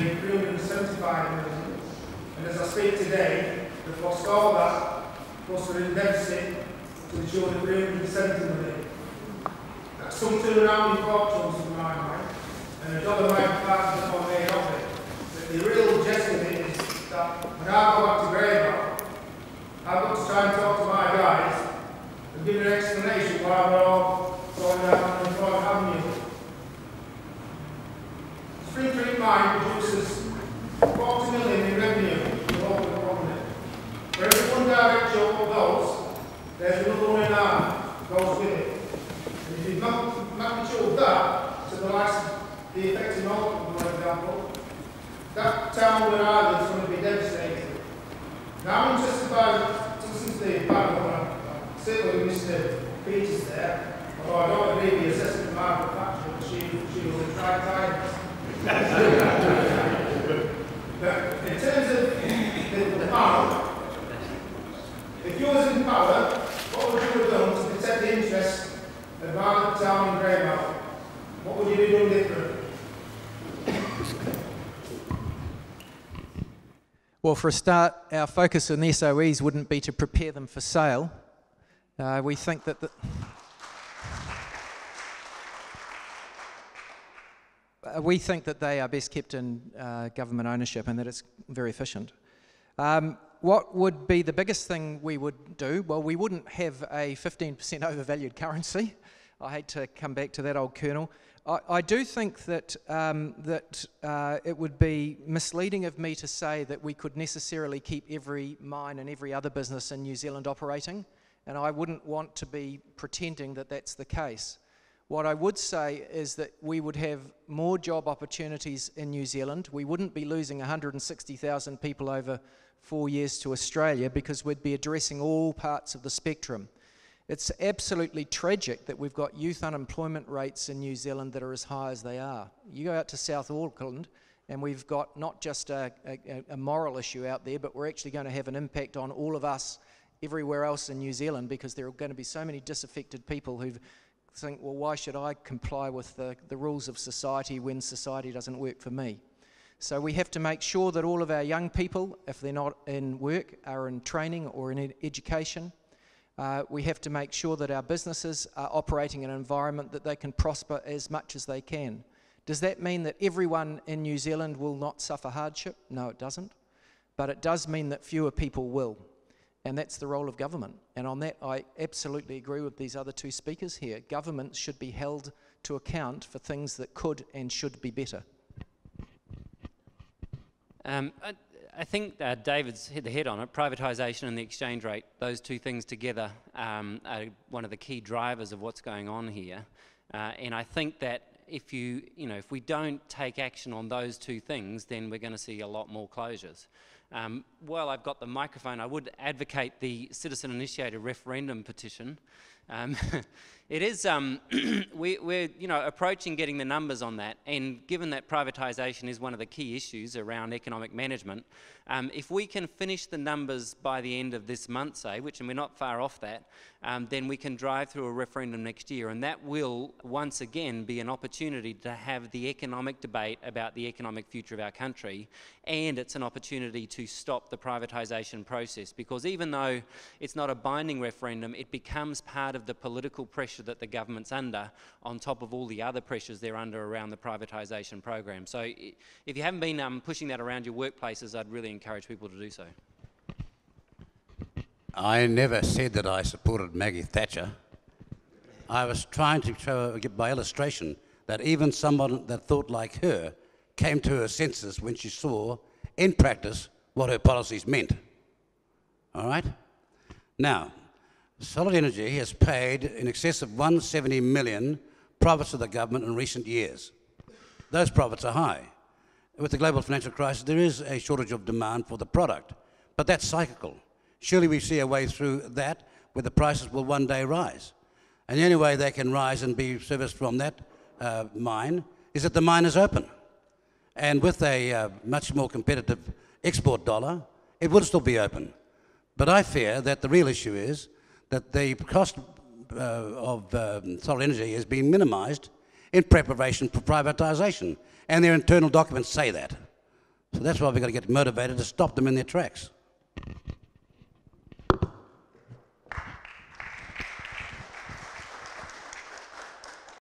made 375 million. And as I speak today, they've lost all that, in deficit to the tune of 370 million. That's some two rounding fortunes in my mind, and a dollar amount part is not made of it. But the real gist of it is that when I go back to Greymouth, I've got to try and talk to my guys and give an explanation why we're all going down Unemployment Avenue. Spring Creek Mine produces 40 million in revenue for the local economy. For every direct job goes, there's another one in arm goes with it. And if you mag- magnitude that to the of the effect in Auckland, for example, that town where I live is going to be devastated. Now I'm interested by, to the background, certainly Mr. Peters there, although I don't agree with the assessment of Margaret Thatcher, she, she was a tri-time. But in terms of the, the power, if you was in power, what would you have done to protect the interests and What would you be doing different? Well, for a start, our focus on the SOEs wouldn't be to prepare them for sale. Uh, we think that the, Uh, we think that they are best kept in uh, government ownership and that it's very efficient. Um, what would be the biggest thing we would do? Well, we wouldn't have a 15% overvalued currency. I hate to come back to that old kernel. I, I do think that, um, that uh, it would be misleading of me to say that we could necessarily keep every mine and every other business in New Zealand operating, and I wouldn't want to be pretending that that's the case. What I would say is that we would have more job opportunities in New Zealand. We wouldn't be losing 160,000 people over four years to Australia because we'd be addressing all parts of the spectrum. It's absolutely tragic that we've got youth unemployment rates in New Zealand that are as high as they are. You go out to South Auckland, and we've got not just a, a, a moral issue out there, but we're actually going to have an impact on all of us everywhere else in New Zealand because there are going to be so many disaffected people who've think, well, why should I comply with the, the rules of society when society doesn't work for me? So we have to make sure that all of our young people, if they're not in work, are in training or in education. Uh, we have to make sure that our businesses are operating in an environment that they can prosper as much as they can. Does that mean that everyone in New Zealand will not suffer hardship? No, it doesn't. But it does mean that fewer people will. And that's the role of government. And on that, I absolutely agree with these other two speakers here. Governments should be held to account for things that could and should be better. Um, I, think uh, David's hit the head on it. Privatisation and the exchange rate, those two things together um, are one of the key drivers of what's going on here. Uh, and I think that if you, you know, if we don't take action on those two things, then we're going to see a lot more closures. Um, while I've got the microphone, I would advocate the citizen initiated referendum petition. Um, it is, um, we, are you know, approaching getting the numbers on that, and given that privatisation is one of the key issues around economic management, um, if we can finish the numbers by the end of this month, say, which and we're not far off that, um, then we can drive through a referendum next year, and that will once again be an opportunity to have the economic debate about the economic future of our country, and it's an opportunity to stop the privatisation process because even though it's not a binding referendum, it becomes part of the political pressure that the government's under, on top of all the other pressures they're under around the privatisation program. So, if you haven't been um, pushing that around your workplaces, I'd really encourage people to do so. I never said that I supported Maggie Thatcher. I was trying to show by illustration that even someone that thought like her came to her senses when she saw, in practice, what her policies meant. All right? Now, Solid Energy has paid in excess of 170 million profits to the government in recent years. Those profits are high with the global financial crisis, there is a shortage of demand for the product, but that's cyclical. Surely we see a way through that where the prices will one day rise. And the only way they can rise and be serviced from that uh, mine is that the mine is open. And with a uh, much more competitive export dollar, it would still be open. But I fear that the real issue is that the cost uh, of um, Solid Energy is being minimized in preparation for privatization. And their internal documents say that. So that's why we've got to get motivated to stop them in their tracks.